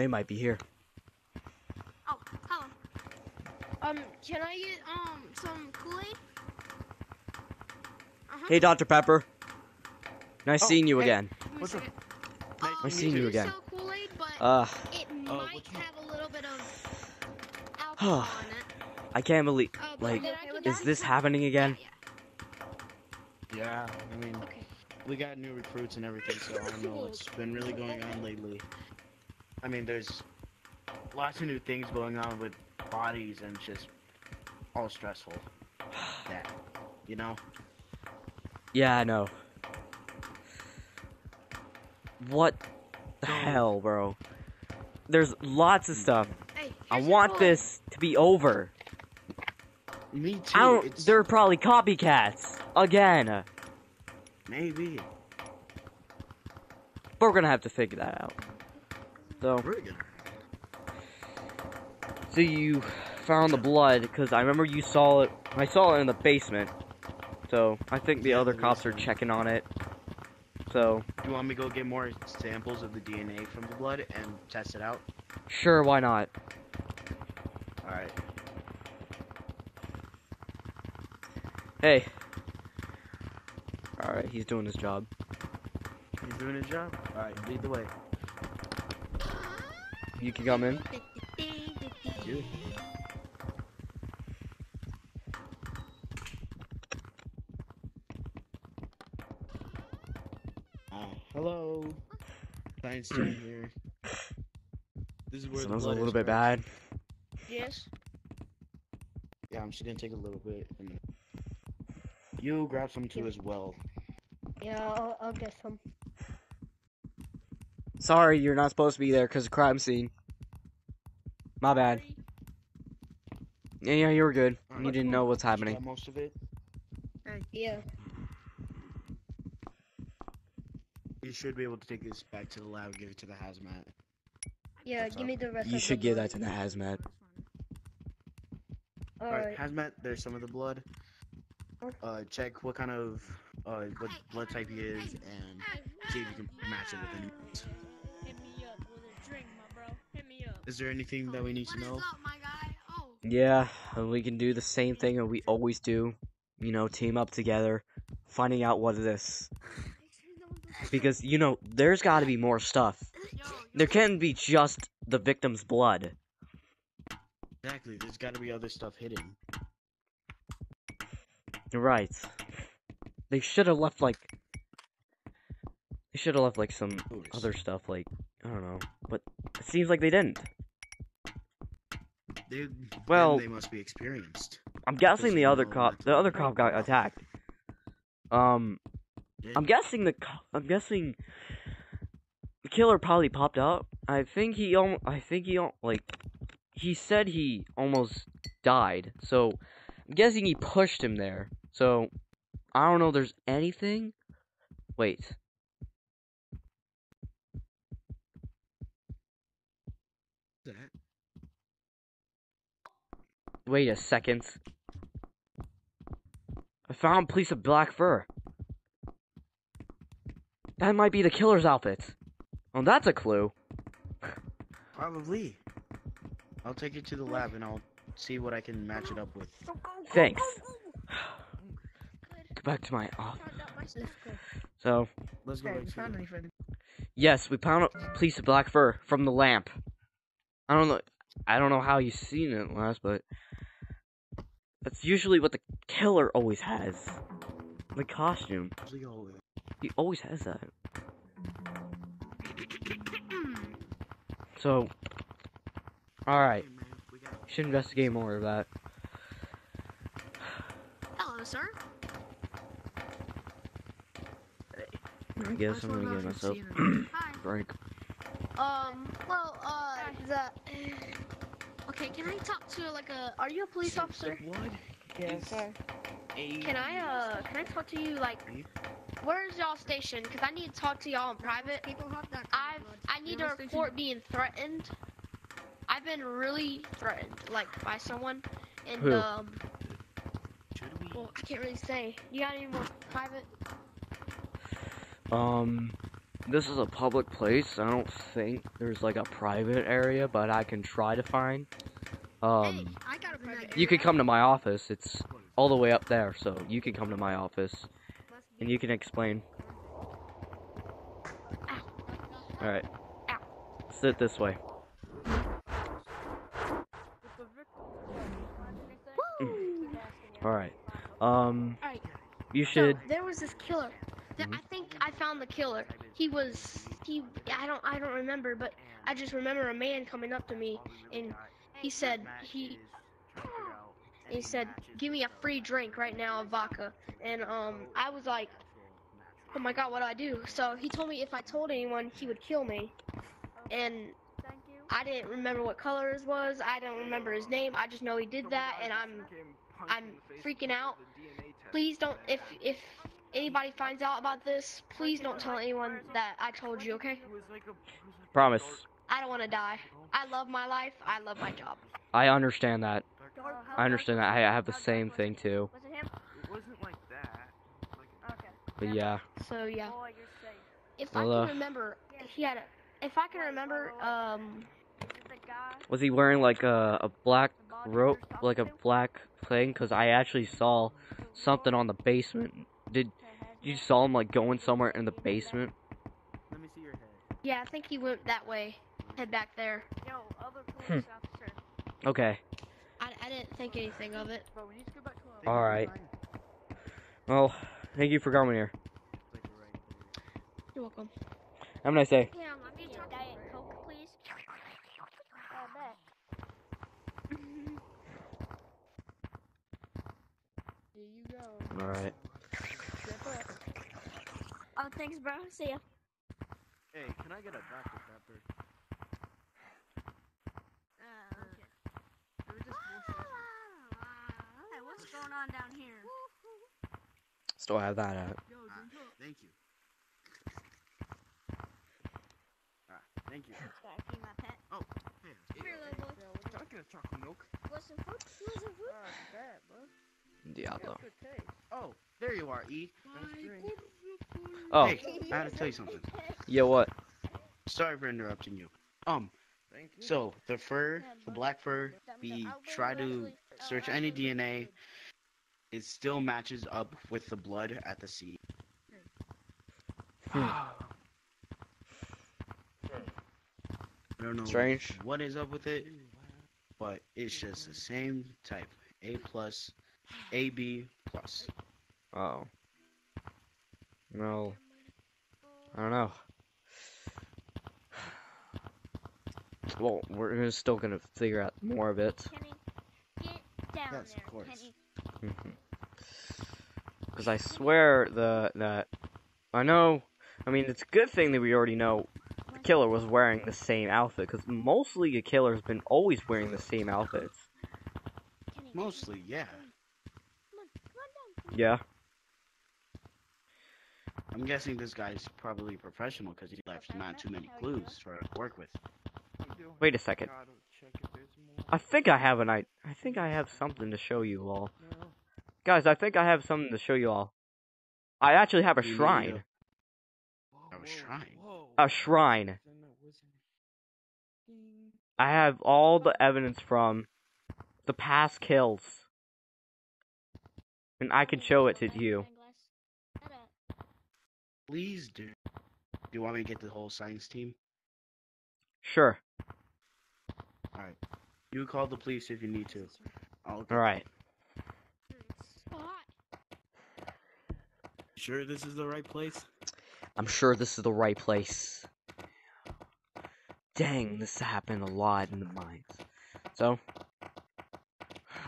they might be here. Oh, hello. Um, can I get um some Kool-Aid? Uh-huh. Hey, Dr. Pepper. Nice Oh, seeing you hey. again. Give me a what's up? second. Nice Um, to you again. sell Kool-Aid, but Uh, it Uh, might what's your- a little bit of alcohol on it. I can't believe. Uh, Like, can is this happening again? Yeah, Yeah, I mean. Okay. we got new recruits and everything, so I don't know what's been really going on lately. I mean, there's lots of new things going on with bodies and it's just all stressful. That, you know? Yeah, I know. What the So- hell, bro? There's lots of stuff. Hey, I want this to be over. Me too. I don't. it's They're probably copycats again. maybe. But we're gonna have to figure that out. So, We're so you found the blood because I remember you saw it. I saw it in the basement. So I think the Yeah, other the cops are checking on it. So Do You want me to go get more samples of the DNA from the blood and test it out? sure, why not? Alright. Hey. All right, he's doing his job. He's doing his job? Alright, lead the way. You can come in. Dude. Uh, hello. Science team here. This is where the Smells a little is, bit correct? bad. Yes. Yeah, I'm just gonna take a little bit. And you grab some too as well. Yeah, I'll, I'll get some. Sorry, you're not supposed to be there because of crime scene. My bad. Yeah, yeah, you were good. Alright. You didn't know what's happening. got most of it. Yeah. You should be able to take this back to the lab and give it to the hazmat. Yeah, What's give up? me the rest You of should the give blood. that to the hazmat. Alright, Alright. hazmat. There's some of the blood. Uh, check what kind of uh what blood type he is and see if you can match it with any. Hit me up with a drink, my bro. Hit me up. Is there anything that we need to know? up. Oh. Yeah, we can do the same thing that we always do. You know, team up together, finding out what it is. Because, you know, there's gotta be more stuff. There can't be just the victim's blood. Exactly. There's got to be other stuff hidden. You're right. They should have left, like. They should have left, like, some other stuff, like. I don't know. It seems like they didn't. They, Well- they must be experienced. I'm guessing the other cop. The other cop got attacked. Um. Yeah. I'm guessing the I'm guessing the killer probably popped out. I think he I think he like he said he almost died. So I'm guessing he pushed him there. So I don't know if there's anything. Wait. That- Wait a second. I found a piece of black fur. That might be the killer's outfit. Well, that's a clue. Probably. I'll take it to the lab and I'll see what I can match it up with. Thanks. Go back to my office. So, Let's go back to the- yes, we found a piece of black fur from the lamp. I don't know. I don't know how you seen it last, but that's usually what the killer always has. The costume. Usually all of it. He always has that. So, all right, we should investigate more of that. Hello, sir. I guess I'm gonna get myself Hi. break. Um. Well. Uh. Okay. Can I talk to like a? Are you a police officer? What? Yes. is Can I uh? Can I talk to you like? Where's y'all station? Cause I need to talk to y'all in private. People have that. I've I need to report being threatened. I've been really threatened, like by someone, and Who? um. Well, I can't really say. You got any more private? Um, this is a public place. I don't think there's like a private area, but I can try to find. Um, I got a private you could come to my office. It's all the way up there, so you can come to my office and you can explain. All right. Sit this way. All right. Um, you so should. there was this killer. Th- I think I found the killer. He was he. I don't I don't remember, but I just remember a man coming up to me and he said he he said give me a free drink right now of vodka. And um I was like oh my god what do I do? So he told me if I told anyone he would kill me. And I didn't remember what color his was. I don't remember his name. I just know he did that and I'm I'm freaking out. Please don't if if anybody finds out about this please don't tell anyone that I told you okay? Promise. I don't want to die I love my life I love my job I understand that. I understand that. I I have the same thing too. Was it him? It wasn't like that. Like, Okay. But yeah. so yeah Boy, you're safe. If Well, I can remember, he had a. If I can remember, um, Is it the guy? Was he wearing like a a black rope, like a black thing? Cause I actually saw something on the basement. Did you saw him like going somewhere in the basement? let me see your head. yeah, I think he went that way, head back there. Yo, other Hmm. police officer. Okay. I, I didn't think anything of it. Bro, we need to go back to our. All right. Well, thank you for coming here. You're welcome. Have a nice day. Yeah, I need a diet coke, please. I bet. Here you go. All right. Oh, thanks, bro. See ya. Hey, can I get a Dr. Pepper? Uh, Hey, what's going on down here? Still have that out. Ah, thank you. Ah, thank you. Gotta feed my pet. Hey, here, little boy. Can I get a chocolate milk? Want some food? Want some food? Diablo. Oh, there you are, E. Oh, Hey, I had to tell you something. yeah. What? Sorry for interrupting you. Um, so the fur, the black fur, we try to search any DNA. It still matches up with the blood at the sea. Hmm. I don't know Strange. what is up with it, but it's just the same type. A plus, AB plus. Oh. No. I don't know. Well, we're still gonna figure out more of it. Kenny, get down Yes, of there, course. Kenny. Because I swear the that I know. I mean, it's a good thing that we already know the killer was wearing the same outfit. Because mostly the killer's been always wearing the same outfits. Mostly, yeah. Come on, come on down. Yeah. I'm guessing this guy's probably professional because he left not too many clues for to work with. Wait a second. I think I have an I. I think I have something to show you all. Guys, I think I have something to show you all. I actually have a You need shrine. A shrine. A shrine. I have all the evidence from the past kills. And I can show it to you. Please do. Do you want me to get the whole science team? Sure. Alright. You call the police if you need to. Alright. Sure this is the right place? I'm sure this is the right place. Dang, this happened a lot in the mines. So,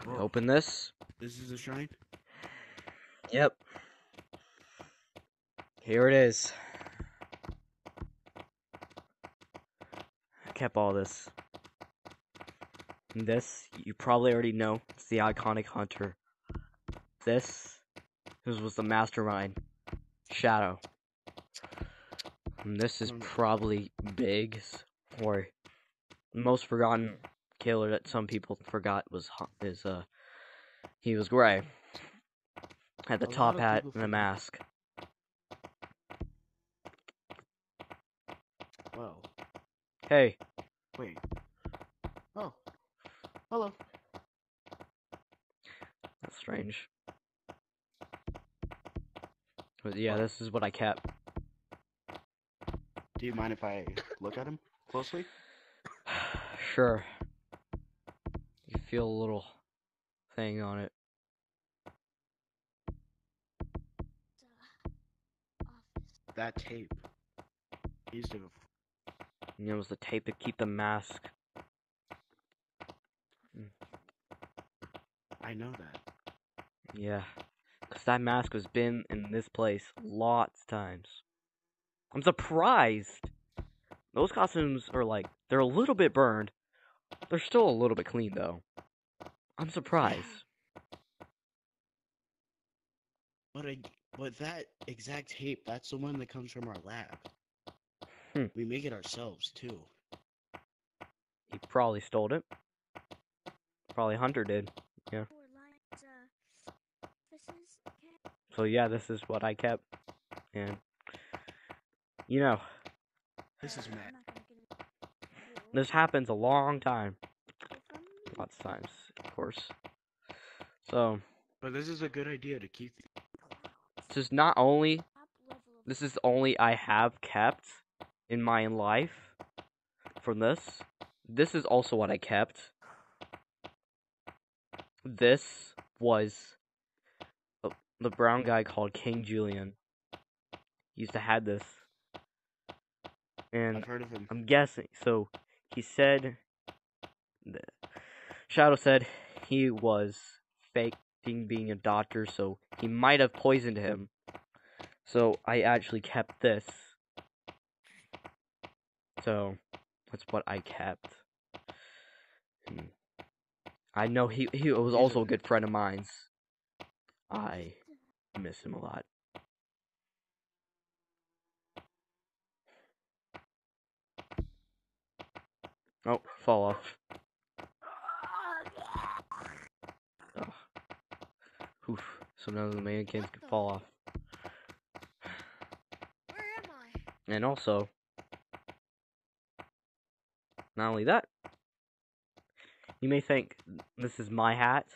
Whoa. open this. This is a shrine? Yep. Here it is. I kept all this. And this, you probably already know, it's the iconic hunter. This, this was the mastermind, Shadow. And this is Mm. probably Biggs, or most forgotten killer that some people forgot was is uh he was gray. Had the A top hat and a mask. mask. Hey, Wait. Oh. Hello. that's strange. But yeah, this is what I kept. Do you mind if I look at him closely? sure. You feel a little thing on it. That tape. He used to. And it was the tape to keep the mask. I know that. Yeah. Because that mask has been in this place lots of times. I'm surprised. Those costumes are like, they're a little bit burned. They're still a little bit clean though. I'm surprised. But I, but that exact tape, that's the one that comes from our lab. Hmm. We make it ourselves too. He probably stole it. Probably Hunter did. Four lines, uh, this is okay. So yeah, this is what I kept. And, you know, This is Matt. I'm not gonna get it. this happens a long time. Lots of times, of course. So, But this is a good idea to keep. this is not only Top level of This is only I have kept in my life from this. This is also what I kept. This was the, brown guy called King Julian. Used to have this. And I've heard of him. I'm guessing. So he said, the Shadow said he was faking being a doctor, so he might have poisoned him. So I actually kept this. So that's what I kept. Hmm. I know he he was also a good friend of mine's. I miss him a lot. Oh, fall off. Oh. Oof. Of the mannequins What can fall off. Where am I? And also, not only that, you may think this is my hat.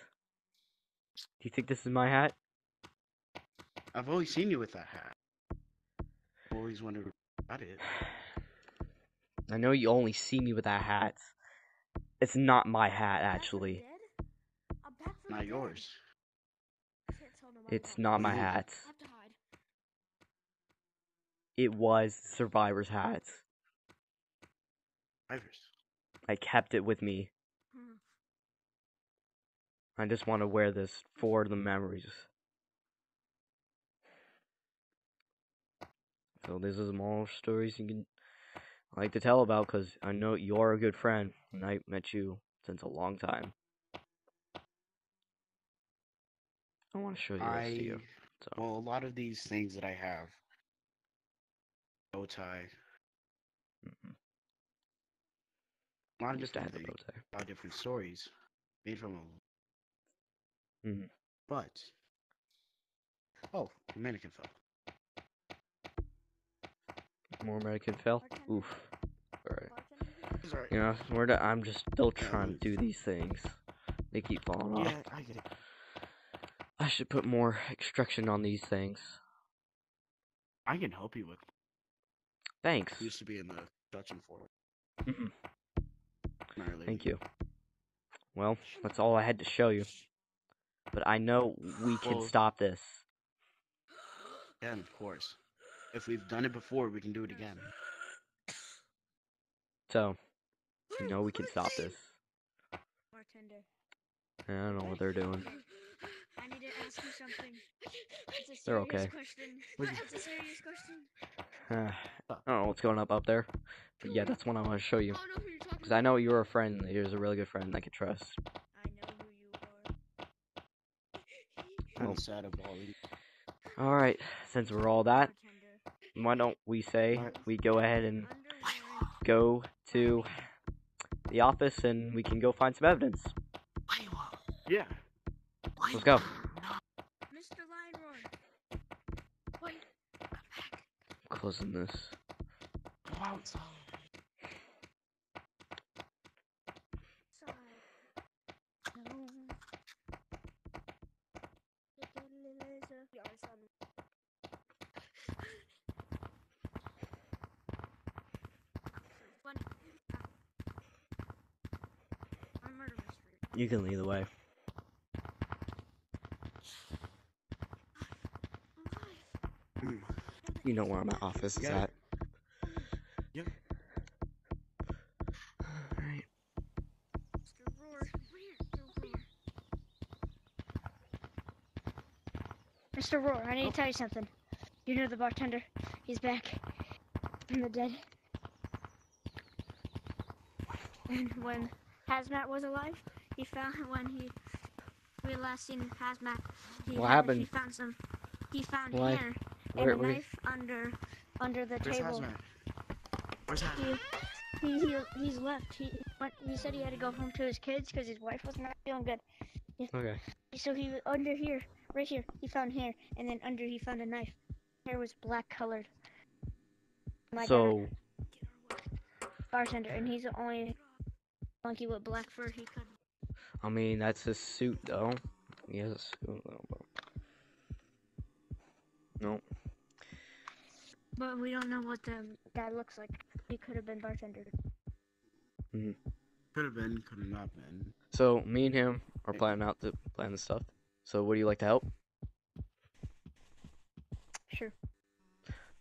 Do you think this is my hat? I've always seen you with that hat. i Always wondered about it. I know you only see me with that hat. It's not my hat, Back from the actually. dead? I'm back from the Not yours. Can't tell no It's not my hat. I have to hide. It was Survivor's hat. Ivers. I kept it with me. Hmm. I just want to wear this for the memories. So this is more stories you can like to tell about because I know you're a good friend and I met you since a long time. I want to show you this to you. So well, a lot of these things that I have. Bow tie. mhm. A lot of just to different have the things. bow tie. A lot of different stories. Made from a. Mhm. But. Oh, mannequin fell. More American fell. Oof. Alright. Bartender? You know, we're I'm just still trying to do these things. They keep falling off. Yeah, I get it. I should put more extraction on these things. I can help you with. Thanks. I used to be in the Dutchman for Mhm. not really. Thank you. Well, that's all I had to show you. But I know we can Well- stop this. Yeah, of course. If we've done it before, we can do it again. So, you know we can stop this. Bartender. I don't know what they're doing. I need to ask you something. It's a They're okay. question. It's a serious question. I don't know what's going up up there. But yeah, that's what I want to show you. I know who you're talking Because I know you're a friend. You're a really good friend I can trust. I know who you are. Kind Well. of sad about it. Alright, since we're all that, Bartender. Why don't we say Alright. we go ahead and go to the office and we can go find some evidence. Yeah. Let's go. Mr. Lionroar. Wait, I'm back. Closing this. Go outside. You can lead the way. You know where my office is Got at. Yep. Alright. Mr. Roar, I need to oh. tell you something. You know the bartender? He's back from the dead. And when Hazmat was alive, he found when he we last seen Hazmat. He What happened? He found some. He found Why? hair Where- and a where- knife under under the Where's table. Hazmat? Where's Hazmat? He, he, he he's left. He went, he said he had to go home to his kids because his wife was not feeling good. Okay. So he was under here, right here. He found hair, and then under he found a knife. Hair was black colored. My God, So, bartender, and he's the only monkey with black fur he could. I mean, that's his suit, though. He has a suit, though. But... No. But we don't know what the guy looks like. He could have been bartender. Mm-hmm. Could have been, could have not been. So, me and him are planning out to plan the stuff. So, would you like to help? Sure.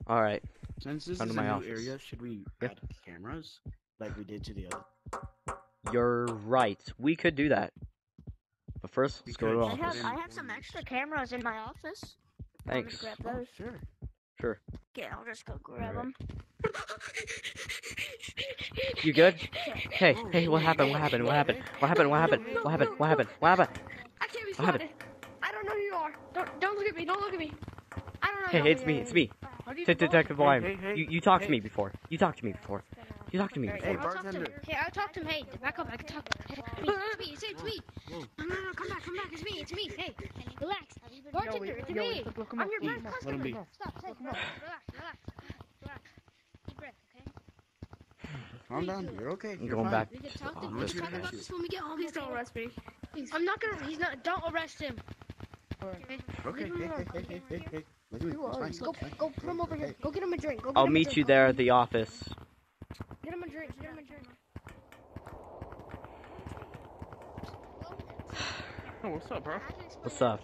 Alright. Since this Come to is a my new office. area, should we Yeah. add cameras like we did to the other? You're right. We could do that. But first, let's go to the Because- I have. I have some extra cameras in my office. Want me to Thanks. grab Oh, those. sure. Sure. Okay, I'll just go grab Alright. them. You good? Hey, hey, what happened? What happened? What happened? What happened? What happened? What happened? What happened? What happened? I can't be What happened? spotted. I don't know who you are. Don't don't look at me. Don't look at me. I don't know. Hey, it's me. It's me. How do you Det- Detective Lime. hey, hey, You you talked to me before. You talked to me before. You talked to me Hey, before. I'll talk to him. bartender. Hey, I'll talk to him. Hey, back up. I can talk. Hey, it's me. It's, it's me. No, no, no. Come back. Come back. It's me. It's me. Hey, relax. Bartender, it's me. look, look him I'm your best customer. Stop. Stop. Relax. Relax. Relax. Deep breath. Okay. Calm down. You're okay. I'm You're going back We can talk. the To, we office. can talk Let's about this when we get home. Please don't arrest me. I'm not gonna. He's not. Don't arrest him. Okay. Okay, Leave him hey, alone. hey, hey, hey, hey, hey. Look at me. You It's are- fine. Go, It's fine. go put him over here. Go get him a drink. Go get I'll him a meet drink. you Go there get at the office. Get him a drink. Get him a drink. Oh, what's up, bro? What's up?